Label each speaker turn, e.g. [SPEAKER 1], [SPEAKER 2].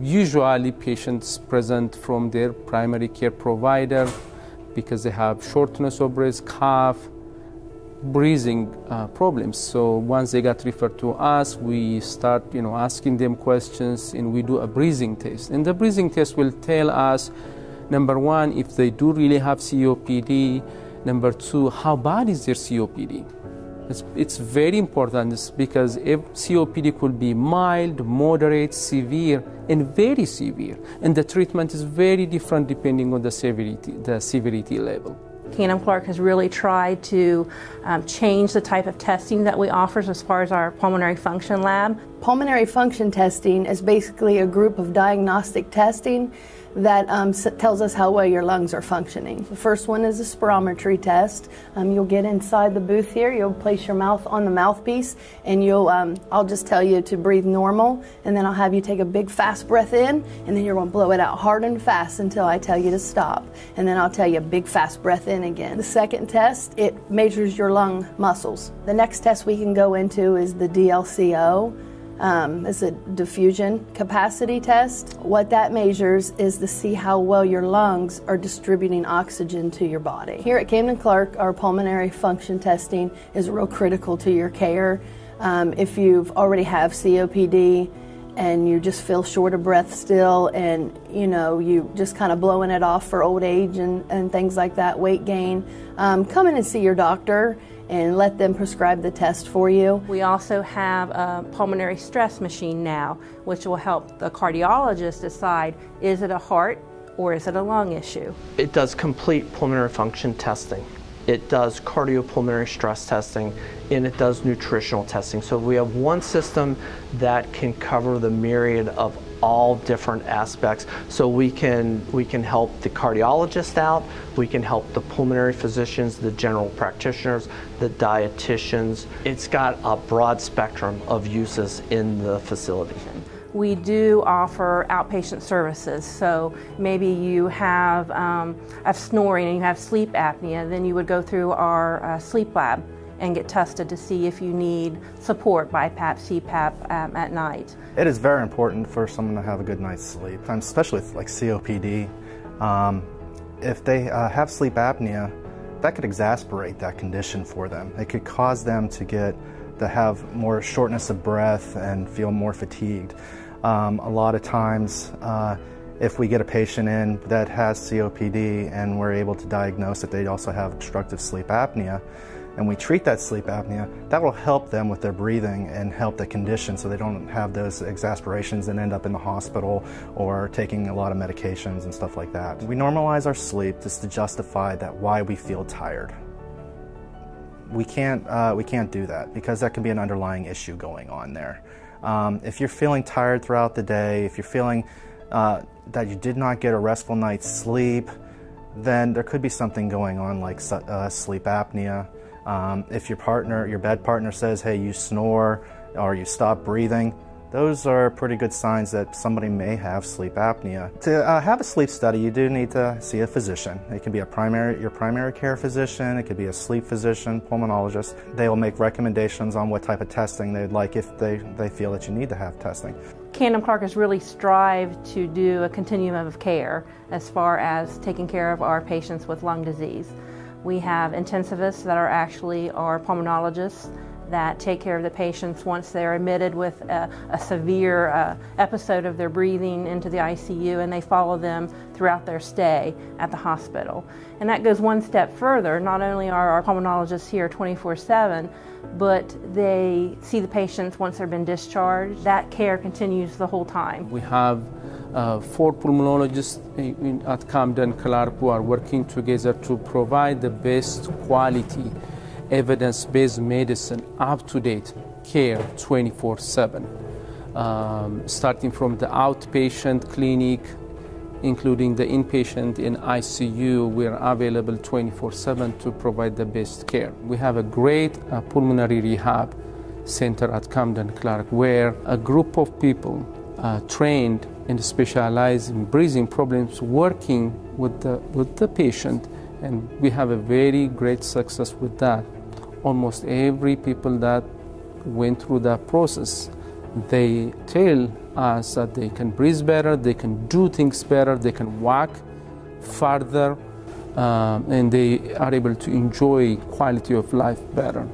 [SPEAKER 1] usually patients present from their primary care provider because they have shortness of breath, cough, breathing uh, problems. So once they got referred to us, we start, you know, asking them questions, and we do a breathing test. And the breathing test will tell us, number one, if they do really have COPD. Number two, how bad is their COPD? It's, it's very important because if COPD could be mild, moderate, severe, and very severe, and the treatment is very different depending on the severity, the severity level.
[SPEAKER 2] Camden Clark has really tried to um, change the type of testing that we offer as far as our pulmonary function lab.
[SPEAKER 3] Pulmonary function testing is basically a group of diagnostic testing that um, tells us how well your lungs are functioning. The first one is a spirometry test. Um, you'll get inside the booth here, you'll place your mouth on the mouthpiece, and you'll, um, I'll just tell you to breathe normal, and then I'll have you take a big fast breath in, and then you're going to blow it out hard and fast until I tell you to stop. And then I'll tell you a big fast breath in again. The second test, it measures your lung muscles. The next test we can go into is the DLCO. Um, it's a diffusion capacity test. What that measures is to see how well your lungs are distributing oxygen to your body. Here at Camden Clark, our pulmonary function testing is real critical to your care. Um, if you've already have COPD and you just feel short of breath still and you know you just kind of blowing it off for old age and, and things like that, weight gain, um, come in and see your doctor and let them prescribe the test for you.
[SPEAKER 2] We also have a pulmonary stress machine now, which will help the cardiologist decide is it a heart or is it a lung issue.
[SPEAKER 4] It does complete pulmonary function testing. It does cardiopulmonary stress testing and it does nutritional testing. So we have one system that can cover the myriad of all different aspects. So we can we can help the cardiologist out, we can help the pulmonary physicians, the general practitioners, the dietitians. It's got a broad spectrum of uses in the facility.
[SPEAKER 2] We do offer outpatient services. So maybe you have um, a snoring and you have sleep apnea, then you would go through our uh, sleep lab and get tested to see if you need support BiPAP, CPAP um, at night.
[SPEAKER 5] It is very important for someone to have a good night's sleep, especially with like COPD. Um, if they uh, have sleep apnea, that could exacerbate that condition for them. It could cause them to get to have more shortness of breath and feel more fatigued. Um, a lot of times, uh, if we get a patient in that has COPD and we're able to diagnose that they also have obstructive sleep apnea, and we treat that sleep apnea, that will help them with their breathing and help the condition so they don't have those exasperations and end up in the hospital or taking a lot of medications and stuff like that. We normalize our sleep just to justify that why we feel tired. We can't, uh, we can't do that because that can be an underlying issue going on there. Um, if you're feeling tired throughout the day, if you're feeling uh, that you did not get a restful night's sleep, then there could be something going on like uh, sleep apnea. Um, if your partner, your bed partner says, hey, you snore or you stop breathing, those are pretty good signs that somebody may have sleep apnea. To uh, have a sleep study, you do need to see a physician. It can be a primary, your primary care physician, it could be a sleep physician, pulmonologist. They will make recommendations on what type of testing they'd like if they, they feel that you need to have testing.
[SPEAKER 2] Camden Clark has really strived to do a continuum of care as far as taking care of our patients with lung disease. We have intensivists that are actually our pulmonologists that take care of the patients once they're admitted with a, a severe uh, episode of their breathing into the ICU and they follow them throughout their stay at the hospital. And that goes one step further. Not only are our pulmonologists here 24 7, but they see the patients once they've been discharged. That care continues the whole time.
[SPEAKER 1] We have uh, four pulmonologists in, at Camden Clark who are working together to provide the best quality evidence-based medicine up-to-date care 24-7 um, starting from the outpatient clinic including the inpatient in ICU, we are available 24 7 to provide the best care. We have a great uh, pulmonary rehab center at Camden Clark where a group of people uh, trained and specialized in breathing problems working with the, with the patient, and we have a very great success with that. Almost every people that went through that process, they tell us that they can breathe better, they can do things better, they can walk farther, um, and they are able to enjoy quality of life better.